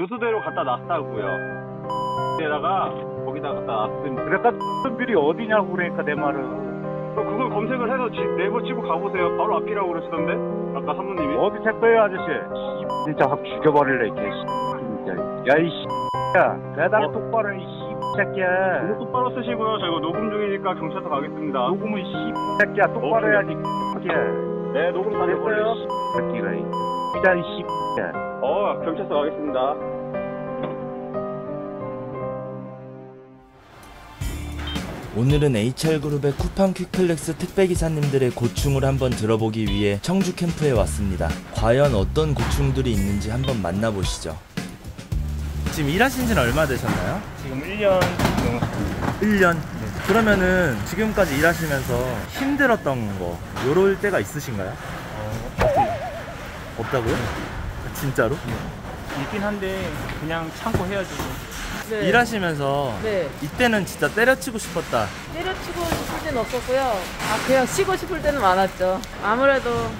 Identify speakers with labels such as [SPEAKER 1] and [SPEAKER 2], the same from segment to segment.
[SPEAKER 1] 주소대로 갖다 놨다고요. 에다가 거기다 갖다 놨더니
[SPEAKER 2] 그러니까 비리 어디냐고 그러니까 내 말은
[SPEAKER 1] 그걸 검색을 해서 지- 네이버 치고 가보세요. 바로 앞이라고 그러시던데 아까 사모님이.
[SPEAKER 2] 어디 택배야 아저씨 씨, 진짜 확 죽여버릴래 이게 씨, 진짜 야이 씨야 배달
[SPEAKER 1] 어?
[SPEAKER 2] 똑바로 이 씨, 새끼야
[SPEAKER 1] 이거 똑바로 쓰시고요. 저 이거 녹음 중이니까 경찰서 가겠습니다.
[SPEAKER 2] 녹음은 씨 새끼야 똑바로. 해야지 새끼야
[SPEAKER 1] 네, 녹음 다 됐어요.
[SPEAKER 2] 새끼가 이 이단 씨
[SPEAKER 1] 어, 경찰서 가겠습니다.
[SPEAKER 3] 오늘은 HR그룹의 쿠팡 퀵플렉스 택배기사님들의 고충을 한번 들어보기 위해 청주 캠프에 왔습니다. 과연 어떤 고충들이 있는지 한번 만나보시죠. 지금 일하신 지는 얼마 되셨나요?
[SPEAKER 4] 지금 1년 넘었습니다.
[SPEAKER 3] 1년? 그러면은 지금까지 일하시면서 힘들었던 거, 요럴 때가 있으신가요?
[SPEAKER 4] 어, 없습니다.
[SPEAKER 3] 없다고요? 진짜로?
[SPEAKER 4] 있긴 한데 그냥 참고 해야지.
[SPEAKER 5] 네.
[SPEAKER 3] 일하시면서
[SPEAKER 5] 네.
[SPEAKER 3] 이때는 진짜 때려치고 싶었다.
[SPEAKER 5] 때려치고 싶을 때는 없었고요. 아, 그냥 쉬고 싶을 때는 많았죠. 아무래도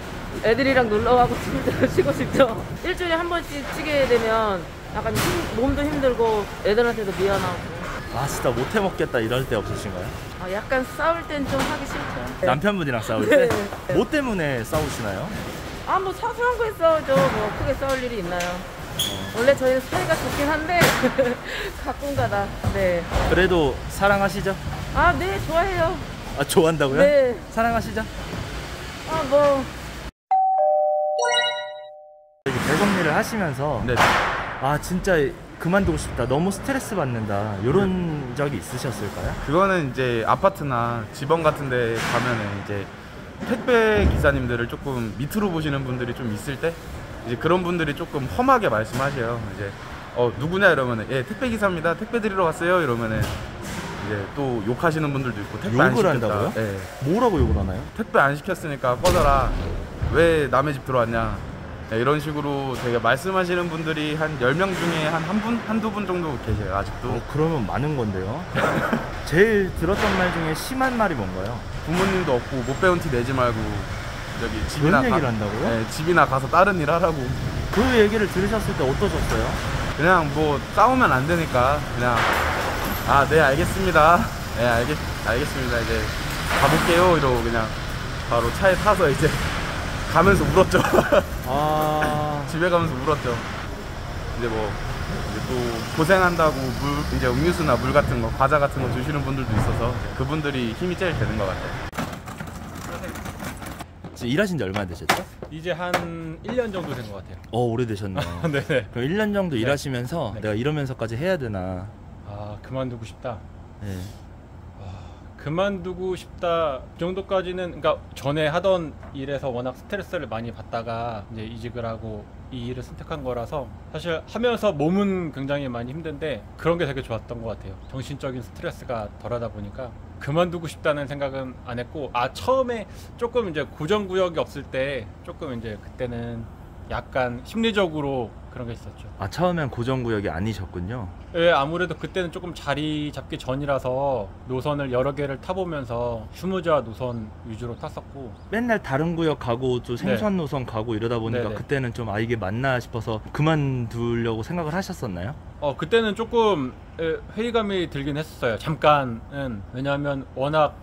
[SPEAKER 5] 애들이랑 놀러 가고 싶을 때는 쉬고 싶죠. 일주일에 한 번씩 치게 되면 약간 힘- 몸도 힘들고 애들한테도 미안하고.
[SPEAKER 3] 아 진짜 못 해 먹겠다 이럴 때 없으신가요?
[SPEAKER 5] 아, 약간 싸울 땐 좀 하기 싫죠.
[SPEAKER 3] 남편분이랑 싸울 때?
[SPEAKER 5] 네.
[SPEAKER 3] 뭐 때문에 싸우시나요?
[SPEAKER 5] 아, 뭐 사소한 거에 싸우죠. 뭐 크게 싸울 일이 있나요? 원래 저희는 사이가 좋긴 한데 가끔가다. 네.
[SPEAKER 3] 그래도 사랑하시죠?
[SPEAKER 5] 아, 네, 좋아해요.
[SPEAKER 3] 아 좋아한다고요?
[SPEAKER 5] 네.
[SPEAKER 3] 사랑하시죠?
[SPEAKER 5] 아, 뭐
[SPEAKER 3] 이렇게 대검일을 하시면서
[SPEAKER 6] 네.
[SPEAKER 3] 아 진짜 그만두고 싶다 너무 스트레스 받는다 이런 적이 있으셨을까요?
[SPEAKER 6] 그거는 이제 아파트나 지방 같은 데 가면은 이제 택배 기사님들을 조금 밑으로 보시는 분들이 좀 있을 때 이제 그런 분들이 조금 험하게 말씀하셔요. 이제 어 누구냐 이러면은 예 택배 기사입니다. 택배 드리러 왔어요 이러면은 이제 또 욕하시는 분들도 있고 택배 안
[SPEAKER 3] 욕을
[SPEAKER 6] 시켰다.
[SPEAKER 3] 한다고요?
[SPEAKER 6] 예.
[SPEAKER 3] 뭐라고 욕을 하나요?
[SPEAKER 6] 택배 안 시켰으니까 꺼져라. 왜 남의 집 들어왔냐. 네, 이런 식으로 되게 말씀하시는 분들이 한 10명 중에 한 한 분, 한두 분 정도 계세요, 아직도.
[SPEAKER 3] 어, 그러면 많은 건데요 제일 들었던 말 중에 심한 말이 뭔가요?
[SPEAKER 6] 부모님도 없고 못 배운 티 내지 말고 여기 집이나
[SPEAKER 3] 그런 얘기를
[SPEAKER 6] 가-
[SPEAKER 3] 한다고요?
[SPEAKER 6] 네, 집이나 가서 다른 일 하라고.
[SPEAKER 3] 그 얘기를 들으셨을 때 어떠셨어요?
[SPEAKER 6] 그냥 뭐 싸우면 안 되니까 그냥 아 네 알겠습니다. 네 알겠 알겠습니다. 이제 가볼게요. 이러고 그냥 바로 차에 타서 이제 가면서 울었죠.
[SPEAKER 3] 아...
[SPEAKER 6] 집에 가면서 울었죠. 이제 뭐 또 고생한다고 물 이제 음료수나 물 같은 거 과자 같은 거 주시는 분들도 있어서 그분들이 힘이 제일 되는 것 같아요
[SPEAKER 3] 지금 일하신 지 얼마나 되셨죠?
[SPEAKER 4] 이제 한 1년 정도 된 것 같아요.
[SPEAKER 3] 어 오래되셨네요
[SPEAKER 4] 네네.
[SPEAKER 3] 그럼 1년 정도
[SPEAKER 4] 네.
[SPEAKER 3] 일하시면서
[SPEAKER 4] 네.
[SPEAKER 3] 내가 이러면서까지 해야 되나
[SPEAKER 4] 아 그만두고 싶다.
[SPEAKER 3] 네.
[SPEAKER 4] 그만두고 싶다 그 정도까지는 그러니까 전에 하던 일에서 워낙 스트레스를 많이 받다가 이제 이직을 하고 이 일을 선택한 거라서 사실 하면서 몸은 굉장히 많이 힘든데 그런 게 되게 좋았던 것 같아요. 정신적인 스트레스가 덜하다 보니까 그만두고 싶다는 생각은 안 했고 아 처음에 조금 이제 고정 구역이 없을 때 조금 이제 그때는 약간 심리적으로 그런 게 있었죠
[SPEAKER 3] 아 처음엔 고정구역이 아니셨군요
[SPEAKER 4] 예, 아무래도 그때는 조금 자리 잡기 전이라서 노선을 여러 개를 타보면서 휴무자 노선 위주로 탔었고
[SPEAKER 3] 맨날 다른 구역 가고 또 생선 노선 가고 이러다 보니까
[SPEAKER 4] 네네.
[SPEAKER 3] 그때는 좀 아 이게 맞나 싶어서 그만두려고 생각을 하셨었나요?
[SPEAKER 4] 어 그때는 조금 예, 회의감이 들긴 했었어요. 잠깐은 왜냐하면 워낙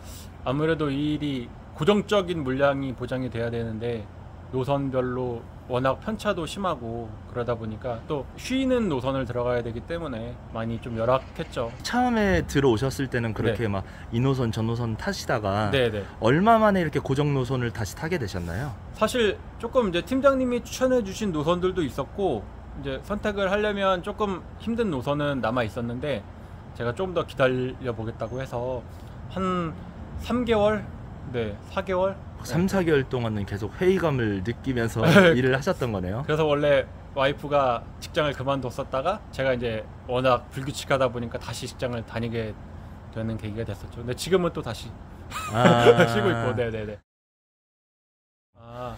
[SPEAKER 4] 아무래도 이 일이 고정적인 물량이 보장이 돼야 되는데 노선별로 워낙 편차도 심하고 그러다 보니까 또 쉬는 노선을 들어가야 되기 때문에 많이 좀 열악했죠.
[SPEAKER 3] 처음에 들어오셨을 때는 그렇게
[SPEAKER 4] 네.
[SPEAKER 3] 막이 노선 저 노선 타시다가
[SPEAKER 4] 네네.
[SPEAKER 3] 얼마 만에 이렇게 고정 노선을 다시 타게 되셨나요?
[SPEAKER 4] 사실 조금 이제 팀장님이 추천해 주신 노선들도 있었고 이제 선택을 하려면 조금 힘든 노선은 남아 있었는데 제가 조금 더 기다려 보겠다고 해서 한 3개월 네 4개월
[SPEAKER 3] 3, 4개월 동안은 계속 회의감을 느끼면서
[SPEAKER 4] 네.
[SPEAKER 3] 일을 하셨던 거네요.
[SPEAKER 4] 그래서 원래 와이프가 직장을 그만뒀었다가 제가 이제 워낙 불규칙하다 보니까 다시 직장을 다니게 되는 계기가 됐었죠. 근데 지금은 또 다시
[SPEAKER 3] 아.
[SPEAKER 4] 쉬고 있고, 네네네. 아,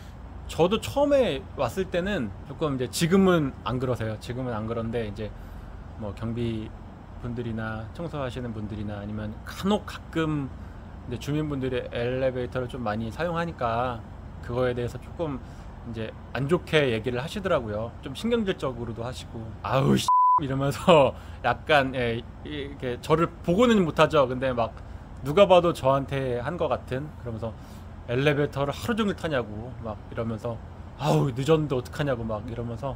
[SPEAKER 4] 저도 처음에 왔을 때는 조금 이제 지금은 안 그러세요. 지금은 안 그런데 이제 뭐 경비 분들이나 청소하시는 분들이나 아니면 간혹 가끔 이제 주민분들이 엘리베이터를 좀 많이 사용하니까 그거에 대해서 조금 이제 안 좋게 얘기를 하시더라고요. 좀 신경질적으로도 하시고 아우 씨 이러면서 약간 예, 이렇게 저를 보고는 못하죠. 근데 막 누가 봐도 저한테 한 것 같은 그러면서 엘리베이터를 하루 종일 타냐고 막 이러면서 아우 늦었는데 어떡하냐고 막 이러면서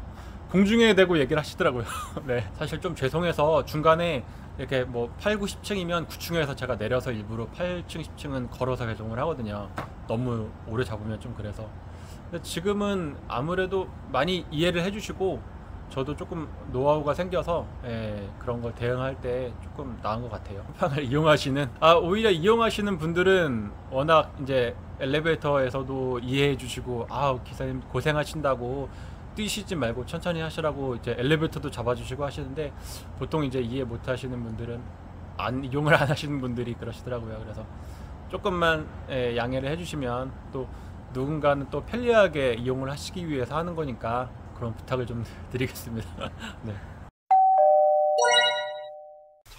[SPEAKER 4] 공중에 대고 얘기를 하시더라고요. 네. 사실 좀 죄송해서 중간에 이렇게 뭐 8, 9, 10층이면 9층에서 제가 내려서 일부러 8층, 10층은 걸어서 배송을 하거든요. 너무 오래 잡으면 좀 그래서. 근데 지금은 아무래도 많이 이해를 해주시고 저도 조금 노하우가 생겨서 예, 그런 걸 대응할 때 조금 나은 것 같아요. 쿠팡을 이용하시는 아 오히려 이용하시는 분들은 워낙 이제 엘리베이터에서도 이해해 주시고 아 기사님 고생하신다고 뛰시지 말고 천천히 하시라고 이제 엘리베이터도 잡아주시고 하시는데 보통 이제 이해 못 하시는 분들은 안 이용을 안 하시는 분들이 그러시더라고요. 그래서 조금만 예, 양해를 해주시면 또 누군가는 또 편리하게 이용을 하시기 위해서 하는 거니까 그런 부탁을 좀 드리겠습니다. 네.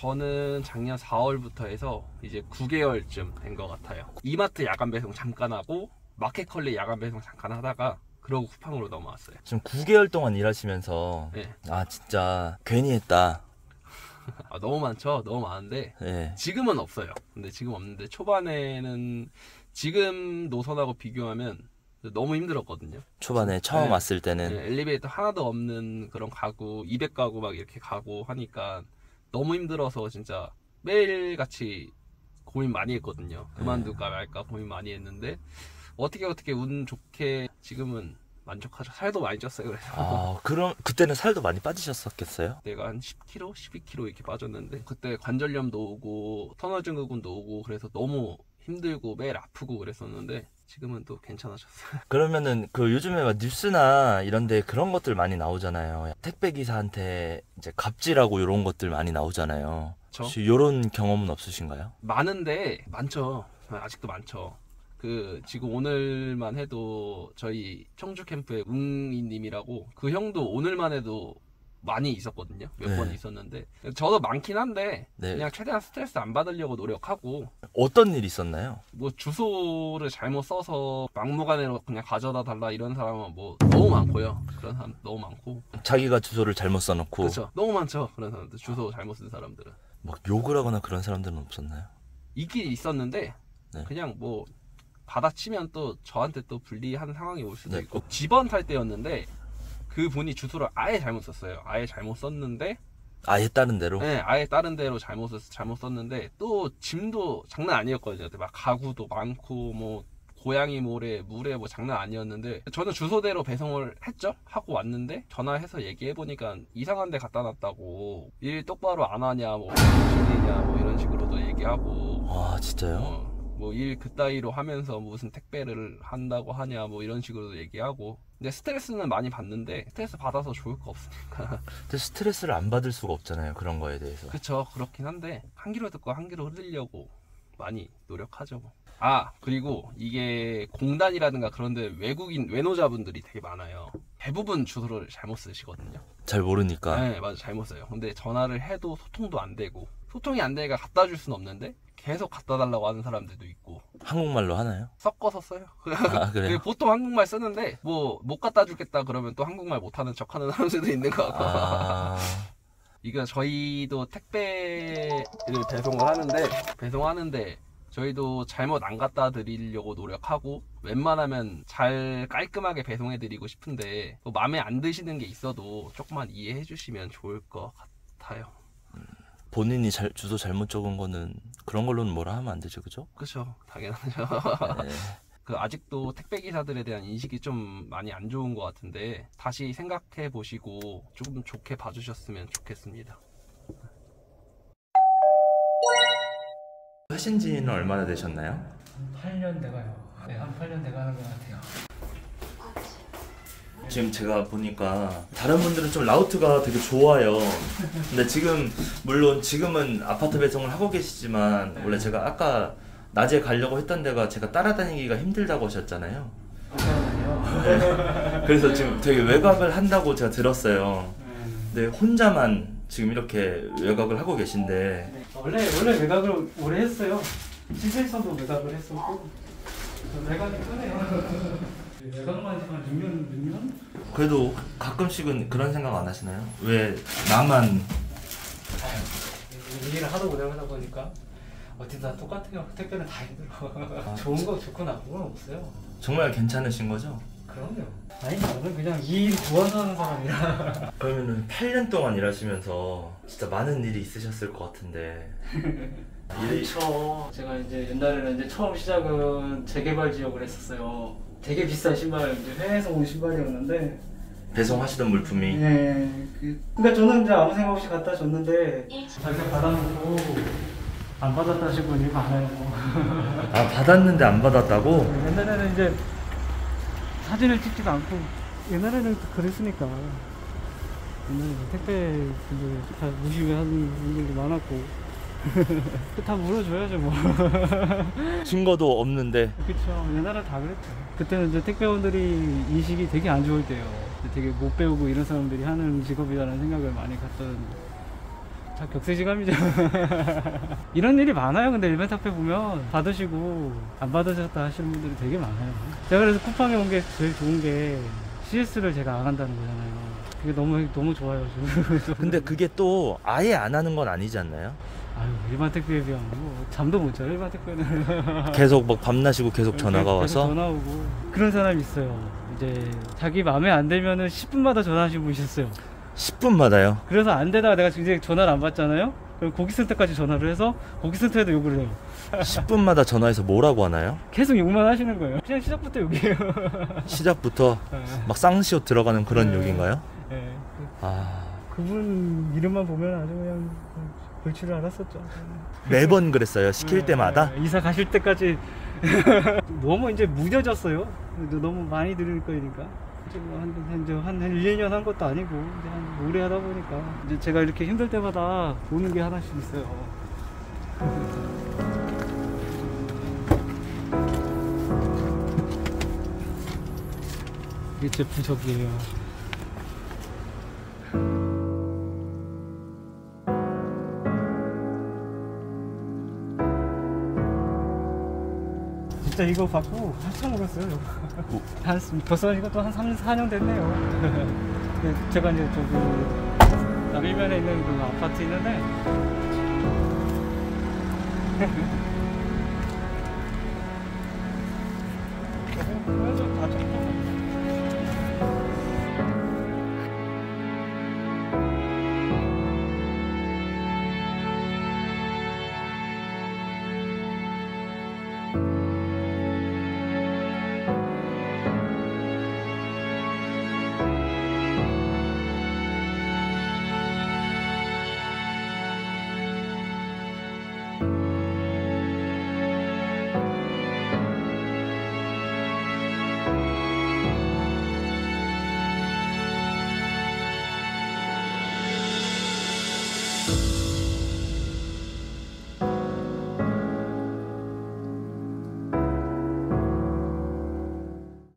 [SPEAKER 7] 저는 작년 4월부터 해서 이제 9개월쯤 된 것 같아요. 이마트 야간 배송 잠깐 하고 마켓컬리 야간 배송 잠깐 하다가 그러고 쿠팡으로 넘어왔어요.
[SPEAKER 3] 지금 9개월 동안 일하시면서
[SPEAKER 7] 네.
[SPEAKER 3] 아 진짜 괜히 했다.
[SPEAKER 7] 아, 너무 많죠? 너무 많은데
[SPEAKER 3] 예.
[SPEAKER 7] 지금은 없어요. 근데 지금 없는데 초반에는 지금 노선하고 비교하면 너무 힘들었거든요.
[SPEAKER 3] 초반에 처음
[SPEAKER 7] 네.
[SPEAKER 3] 왔을 때는
[SPEAKER 7] 네, 엘리베이터 하나도 없는 그런 가구 200가구 막 이렇게 가고 하니까 너무 힘들어서 진짜 매일 같이 고민 많이 했거든요 그만둘까 말까 고민 많이 했는데 어떻게 어떻게 운 좋게 지금은 만족하죠 살도 많이 쪘어요 그래서
[SPEAKER 3] 아 그럼 그때는 살도 많이 빠지셨었겠어요?
[SPEAKER 7] 내가 한 10kg, 12kg 이렇게 빠졌는데 그때 관절염도 오고 터널 증후군도 오고 그래서 너무 힘들고 매일 아프고 그랬었는데 지금은 또 괜찮아졌어요
[SPEAKER 3] 그러면은 그 요즘에 막 뉴스나 이런데 그런 것들 많이 나오잖아요. 택배 기사한테 이제 갑질하고 이런 것들 많이 나오잖아요.
[SPEAKER 7] 저
[SPEAKER 3] 혹시 이런 경험은 없으신가요?
[SPEAKER 7] 많은데 많죠. 아직도 많죠. 그 지금 오늘만 해도 저희 청주 캠프의 웅이님이라고 그 형도 오늘만 해도 많이 있었거든요. 몇
[SPEAKER 3] 네.
[SPEAKER 7] 번 있었는데 저도 많긴 한데
[SPEAKER 3] 네.
[SPEAKER 7] 그냥 최대한 스트레스 안 받으려고 노력하고
[SPEAKER 3] 어떤 일 있었나요?
[SPEAKER 7] 뭐 주소를 잘못 써서 막무가내로 그냥 가져다 달라 이런 사람은 뭐 너무 많고요. 그런 사람 너무 많고
[SPEAKER 3] 자기가 주소를 잘못 써놓고
[SPEAKER 7] 그렇죠. 너무 많죠. 그런 사람들 주소 잘못 쓴 사람들은
[SPEAKER 3] 막 욕을 하거나 그런 사람들은 없었나요?
[SPEAKER 7] 있긴 있었는데
[SPEAKER 3] 네.
[SPEAKER 7] 그냥 뭐 받아치면 또 저한테 또 불리한 상황이 올 수도
[SPEAKER 3] 네.
[SPEAKER 7] 있고 집원 탈 때였는데 그 분이 주소를 아예 잘못 썼어요. 아예 잘못 썼는데
[SPEAKER 3] 아예 다른 대로
[SPEAKER 7] 네, 아예 다른 데로 잘못 썼, 잘못 썼는데 또 짐도 장난 아니었거든요. 막 가구도 많고 뭐 고양이 모래 물에 뭐 장난 아니었는데 저는 주소대로 배송을 했죠 하고 왔는데 전화해서 얘기해 보니까 이상한 데 갖다 놨다고 일 똑바로 안 하냐 뭐 정신이냐 뭐 이런 식으로도 얘기하고
[SPEAKER 3] 와 진짜요?
[SPEAKER 7] 어, 뭐 일 그따위로 하면서 무슨 택배를 한다고 하냐 뭐 이런 식으로도 얘기하고. 근데 스트레스는 많이 받는데 스트레스 받아서 좋을 거 없으니까.
[SPEAKER 3] 근데 스트레스를 안 받을 수가 없잖아요 그런 거에 대해서.
[SPEAKER 7] 그쵸 그렇긴 한데 한 귀로 듣고 한 귀로 흐르려고 많이 노력하죠 뭐. 아 그리고 이게 공단이라든가 그런데 외국인 외노자분들이 되게 많아요. 대부분 주소를 잘못 쓰시거든요.
[SPEAKER 3] 잘 모르니까.
[SPEAKER 7] 네 맞아 잘못 써요. 근데 전화를 해도 소통도 안 되고 소통이 안 되니까 갖다 줄 수는 없는데 계속 갖다 달라고 하는 사람들도 있고.
[SPEAKER 3] 한국말로 하나요?
[SPEAKER 7] 섞어서 써요.
[SPEAKER 3] 아 그래요?
[SPEAKER 7] 보통 한국말 쓰는데 뭐 못 갖다 주겠다 그러면 또 한국말 못하는 척하는 사람들도 있는 것 같고.
[SPEAKER 3] 아.
[SPEAKER 7] 이거 저희도 택배를 배송을 하는데 배송하는데 저희도 잘못 안 갖다 드리려고 노력하고 웬만하면 잘 깔끔하게 배송해 드리고 싶은데 뭐 마음에 안 드시는 게 있어도 조금만 이해해 주시면 좋을 것 같아요
[SPEAKER 3] 본인이 잘, 주소 잘못 적은 거는 그런 걸로는 뭐라 하면 안 되죠 그죠?
[SPEAKER 7] 그렇죠 당연하죠
[SPEAKER 3] 네.
[SPEAKER 7] 그 아직도 택배 기사들에 대한 인식이 좀 많이 안 좋은 것 같은데 다시 생각해 보시고 조금 좋게 봐주셨으면 좋겠습니다
[SPEAKER 3] 하신 지는 얼마나 되셨나요?
[SPEAKER 8] 8년 돼가요. 네, 한 8년 돼가는 것 같아요.
[SPEAKER 3] 지금 제가 보니까 다른 분들은 좀 라우트가 되게 좋아요. 근데 지금 물론 지금은 아파트 배송을 하고 계시지만 원래 제가 아까 낮에 가려고 했던 데가 제가 따라다니기가 힘들다고 하셨잖아요. 그래서 지금 되게 외곽을 한다고 제가 들었어요.
[SPEAKER 8] 음,
[SPEAKER 3] 근데 혼자만 지금 이렇게 외곽을 하고 계신데
[SPEAKER 8] 네. 원래 원래 외곽을 오래 했어요. 집에서도 외곽을 했었고 외곽이 편해요. 외곽만 지금 한 6년 6년?
[SPEAKER 3] 그래도 가끔씩은 그런 생각 안 하시나요? 왜 나만
[SPEAKER 8] 이 일을 하도 오래 하다 보니까 다 똑같아요. 택배는 다 힘들어. 좋은 거 좋고 나쁜 건 없어요.
[SPEAKER 3] 정말 괜찮으신 거죠?
[SPEAKER 8] 그럼요. 아니 저는 그냥 이일 좋아서 하는 사람이라.
[SPEAKER 3] 그러면은 8년 동안 일하시면서 진짜 많은 일이 있으셨을 것 같은데 일이
[SPEAKER 8] 그렇죠. 제가 이제 옛날에는 이제 처음 시작은 재개발 지역을 했었어요. 되게 비싼 신발, 이제 해외에서 온 신발이었는데.
[SPEAKER 3] 배송하시던 물품이
[SPEAKER 8] 네. 그, 그러니까 저는 이제 아무 생각 없이 갖다 줬는데 자기가 받아놓고 안 받았다 하신 분이 많아요.
[SPEAKER 3] 아 받았는데 안 받았다고?
[SPEAKER 8] 옛날에는 이제 사진을 찍지도 않고 옛날에는 또 그랬으니까 옛날에 뭐 택배 분들 다 무시하는 분들도 많았고 다 물어줘야죠 뭐.
[SPEAKER 3] 증거도 없는데.
[SPEAKER 8] 그쵸. 옛날에 다 그랬죠. 그때는 이제 택배원들이 인식이 되게 안 좋을 때요. 되게 못 배우고 이런 사람들이 하는 직업이라는 생각을 많이 갖던 다 격세지감이죠. 이런 일이 많아요. 근데 일반 택배 보면 받으시고 안 받으셨다 하시는 분들이 되게 많아요. 제가 그래서 쿠팡에 온 게 제일 좋은 게 CS를 제가 안 한다는 거잖아요. 그게 너무 너무 좋아요. 저는.
[SPEAKER 3] 근데 그게 또 아예 안 하는 건 아니지 않나요?
[SPEAKER 8] 아유 일반 택배에 비하면 뭐 잠도 못 자요 일반 택배는
[SPEAKER 3] 계속 막 밤낮이고 계속 전화가
[SPEAKER 8] 계속
[SPEAKER 3] 와서
[SPEAKER 8] 전화 오고 그런 사람이 있어요. 이제 자기 마음에 안 들면은 10분마다 전화하시는 분 있었어요.
[SPEAKER 3] 10분마다요
[SPEAKER 8] 그래서 안 되다가 내가 이제 전화를 안 받잖아요. 그럼 고객센터까지 전화를 해서 고객센터에도 욕을 해요.
[SPEAKER 3] 10분마다 전화해서 뭐라고 하나요?
[SPEAKER 8] 계속 욕만 하시는 거예요. 그냥 시작부터 욕이에요.
[SPEAKER 3] 시작부터
[SPEAKER 8] 네.
[SPEAKER 3] 막 쌍시옷 들어가는 그런
[SPEAKER 8] 네.
[SPEAKER 3] 욕인가요?
[SPEAKER 8] 네.
[SPEAKER 3] 아
[SPEAKER 8] 그분 이름만 보면 아주 그냥 골치를 알았었죠.
[SPEAKER 3] 매번 그랬어요 시킬
[SPEAKER 8] 네,
[SPEAKER 3] 때마다
[SPEAKER 8] 네. 이사 가실 때까지 너무 이제 무뎌졌어요. 너무 많이 들을 거니까. 이제 뭐 한, 한, 이제 한, 한 1, 2년 한 것도 아니고 이제 한 오래 하다 보니까 이제 제가 이렇게 힘들 때마다 보는 게 하나씩 있어요. 이게 제 부적이에요. 진짜 이거 받고 한참 먹었어요. 이거. 한 벌써 이것도 한 3, 4년 됐네요. 네, 제가 이제 저기 남일면에 있는 그 아파트 있는데 그래서 다